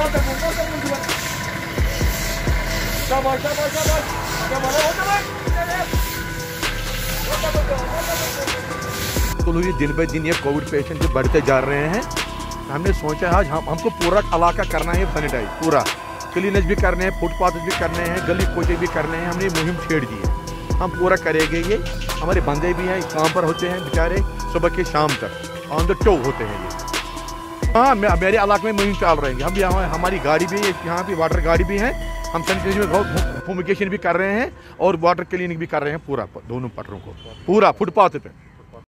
तो ये दिन ब दिन ये कोविड पेशेंट बढ़ते जा रहे हैं, हमने सोचा आज हम, हमको पूरा इलाका करना है सैनिटाइज पूरा। क्लीनेस भी करने हैं फुटपाथ भी करने हैं, गली कोचे भी करने हैं, हमने मुहिम छेड़ दी है। हम पूरा करेंगे ये। हमारे बंदे भी हैं, काम पर होते हैं बेचारे, सुबह के शाम तक ऑन द टो होते हैं ये। हाँ मेरे इलाके में मुहिम चल रही है। हम यहाँ, हमारी गाड़ी भी है यहाँ पे वाटर गाड़ी भी है। हम सैनिटाइजेशन फूमिकेशन भी कर रहे हैं और वाटर क्लीनिंग भी कर रहे हैं पूरा दोनों पटरों को। पूरा फुटपाथ पे।